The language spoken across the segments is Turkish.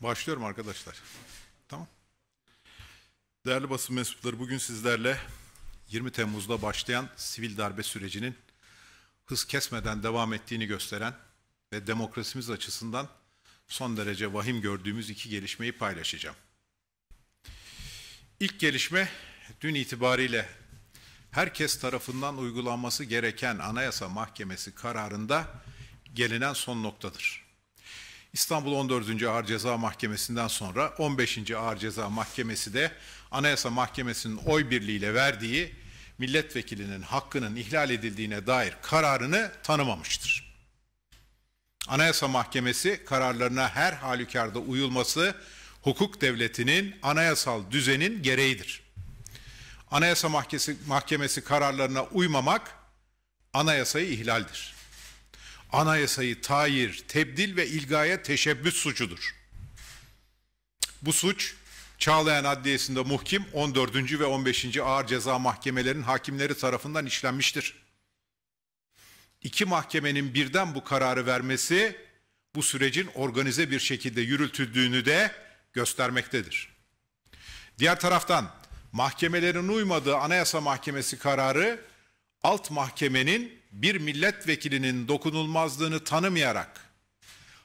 Başlıyorum arkadaşlar. Tamam. Değerli basın mensupları bugün sizlerle 20 Temmuz'da başlayan sivil darbe sürecinin hız kesmeden devam ettiğini gösteren ve demokrasimiz açısından son derece vahim gördüğümüz iki gelişmeyi paylaşacağım. İlk gelişme dün itibariyle herkes tarafından uygulanması gereken Anayasa Mahkemesi kararında gelinen son noktadır. İstanbul 14. Ağır Ceza Mahkemesi'nden sonra 15. Ağır Ceza Mahkemesi de Anayasa Mahkemesi'nin oy birliğiyle verdiği milletvekilinin hakkının ihlal edildiğine dair kararını tanımamıştır. Anayasa Mahkemesi kararlarına her halükarda uyulması hukuk devletinin anayasal düzenin gereğidir. Anayasa Mahkemesi, Mahkemesi kararlarına uymamak anayasayı ihlaldir anayasayı tayir, tebdil ve ilgaya teşebbüs suçudur. Bu suç Çağlayan Adliyesi'nde muhkim 14. ve 15. ağır ceza mahkemelerinin hakimleri tarafından işlenmiştir. İki mahkemenin birden bu kararı vermesi bu sürecin organize bir şekilde yürütüldüğünü de göstermektedir. Diğer taraftan mahkemelerin uymadığı Anayasa Mahkemesi kararı alt mahkemenin bir milletvekilinin dokunulmazlığını tanımayarak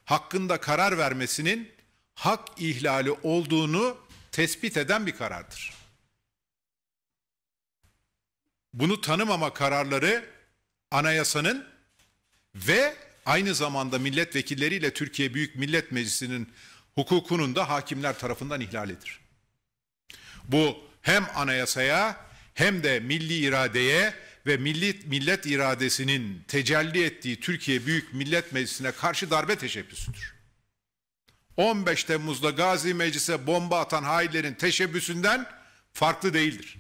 hakkında karar vermesinin hak ihlali olduğunu tespit eden bir karardır. Bunu tanımama kararları anayasanın ve aynı zamanda milletvekilleriyle Türkiye Büyük Millet Meclisi'nin hukukunun da hakimler tarafından ihlalidir. Bu hem anayasaya hem de milli iradeye ve millet, millet iradesinin tecelli ettiği Türkiye Büyük Millet Meclisi'ne karşı darbe teşebbüsüdür. 15 Temmuz'da Gazi Meclis'e bomba atan hainlerin teşebbüsünden farklı değildir.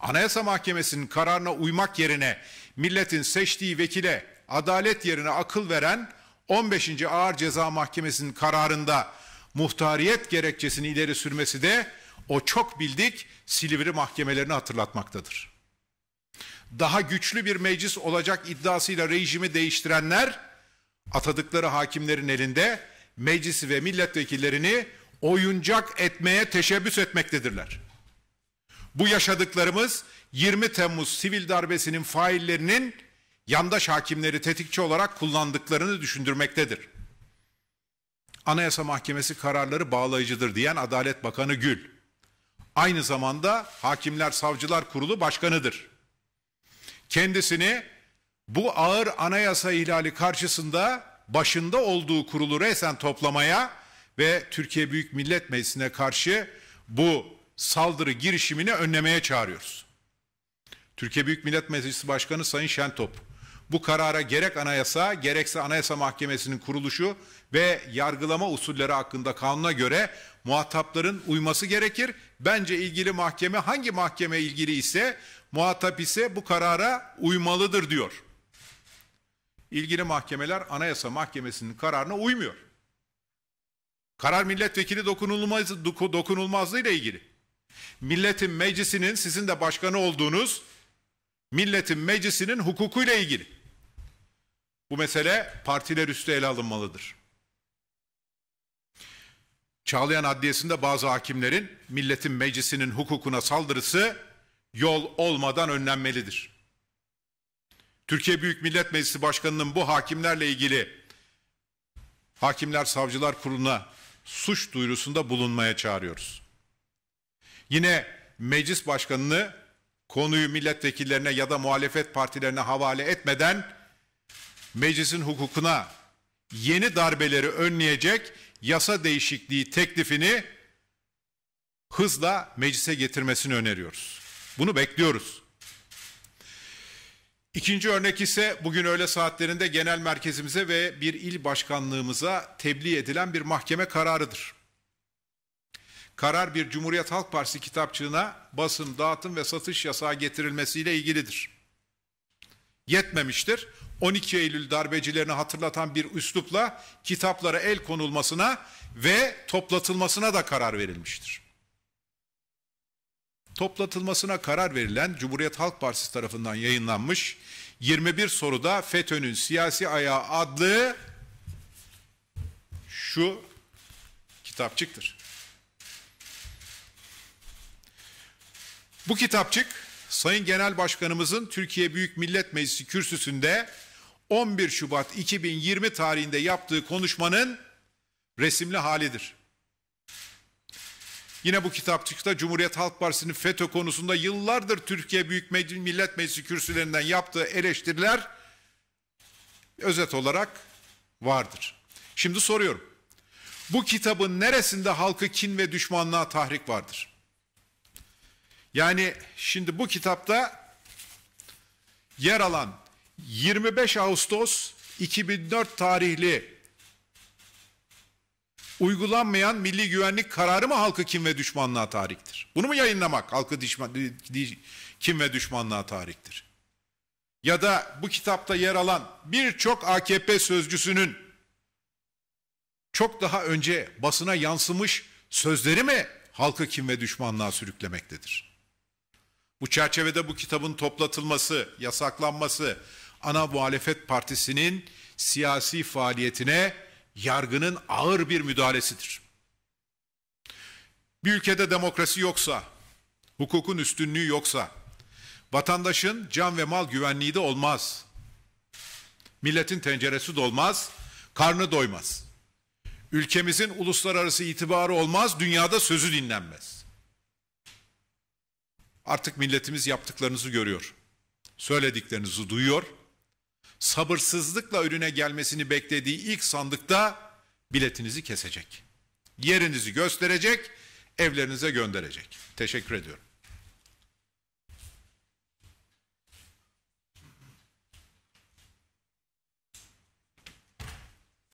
Anayasa Mahkemesi'nin kararına uymak yerine milletin seçtiği vekile adalet yerine akıl veren 15. Ağır Ceza Mahkemesi'nin kararında muhtariyet gerekçesini ileri sürmesi de o çok bildik Silivri mahkemelerini hatırlatmaktadır daha güçlü bir meclis olacak iddiasıyla rejimi değiştirenler atadıkları hakimlerin elinde meclisi ve milletvekillerini oyuncak etmeye teşebbüs etmektedirler. Bu yaşadıklarımız 20 Temmuz sivil darbesinin faillerinin yandaş hakimleri tetikçi olarak kullandıklarını düşündürmektedir. Anayasa Mahkemesi kararları bağlayıcıdır diyen Adalet Bakanı Gül. Aynı zamanda Hakimler Savcılar Kurulu Başkanıdır kendisini bu ağır anayasa ihlali karşısında başında olduğu kurulu resen toplamaya ve Türkiye Büyük Millet Meclisi'ne karşı bu saldırı girişimini önlemeye çağırıyoruz. Türkiye Büyük Millet Meclisi Başkanı Sayın Şentop, bu karara gerek anayasa gerekse anayasa mahkemesinin kuruluşu ve yargılama usulleri hakkında kanuna göre muhatapların uyması gerekir. Bence ilgili mahkeme hangi mahkeme ilgili ise muhatap ise bu karara uymalıdır diyor. İlgili mahkemeler Anayasa Mahkemesi'nin kararına uymuyor. Karar milletvekili dokunulmaz, dokunulmazlığı ile ilgili. Milletin meclisinin sizin de başkanı olduğunuz milletin meclisinin hukukuyla ilgili. Bu mesele partiler üstü ele alınmalıdır. Çağlayan Adliyesi'nde bazı hakimlerin milletin meclisinin hukukuna saldırısı yol olmadan önlenmelidir. Türkiye Büyük Millet Meclisi Başkanı'nın bu hakimlerle ilgili Hakimler Savcılar Kurulu'na suç duyurusunda bulunmaya çağırıyoruz. Yine meclis başkanını konuyu milletvekillerine ya da muhalefet partilerine havale etmeden meclisin hukukuna yeni darbeleri önleyecek yasa değişikliği teklifini hızla meclise getirmesini öneriyoruz. Bunu bekliyoruz. İkinci örnek ise bugün öğle saatlerinde genel merkezimize ve bir il başkanlığımıza tebliğ edilen bir mahkeme kararıdır. Karar bir Cumhuriyet Halk Partisi kitapçığına basın, dağıtım ve satış yasağı getirilmesiyle ilgilidir. Yetmemiştir. 12 Eylül darbecilerini hatırlatan bir üslupla kitaplara el konulmasına ve toplatılmasına da karar verilmiştir toplatılmasına karar verilen Cumhuriyet Halk Partisi tarafından yayınlanmış 21 soruda FETÖ'nün siyasi ayağı adlı şu kitapçıktır. Bu kitapçık Sayın Genel Başkanımızın Türkiye Büyük Millet Meclisi kürsüsünde 11 Şubat 2020 tarihinde yaptığı konuşmanın resimli halidir. Yine bu kitapçıkta Cumhuriyet Halk Partisi'nin FETÖ konusunda yıllardır Türkiye Büyük Millet Meclisi kürsülerinden yaptığı eleştiriler özet olarak vardır. Şimdi soruyorum. Bu kitabın neresinde halkı kin ve düşmanlığa tahrik vardır? Yani şimdi bu kitapta yer alan 25 Ağustos 2004 tarihli uygulanmayan milli güvenlik kararı mı halkı kim ve düşmanlığa tarihtir? Bunu mu yayınlamak halkı düşman, kim ve düşmanlığa tarihtir? Ya da bu kitapta yer alan birçok AKP sözcüsünün çok daha önce basına yansımış sözleri mi halkı kim ve düşmanlığa sürüklemektedir? Bu çerçevede bu kitabın toplatılması, yasaklanması ana muhalefet partisinin siyasi faaliyetine yargının ağır bir müdahalesidir. Bir ülkede demokrasi yoksa, hukukun üstünlüğü yoksa, vatandaşın can ve mal güvenliği de olmaz. Milletin tenceresi dolmaz, karnı doymaz. Ülkemizin uluslararası itibarı olmaz, dünyada sözü dinlenmez. Artık milletimiz yaptıklarınızı görüyor. Söylediklerinizi duyuyor. Sabırsızlıkla önüne gelmesini beklediği ilk sandıkta biletinizi kesecek. Yerinizi gösterecek, evlerinize gönderecek. Teşekkür ediyorum.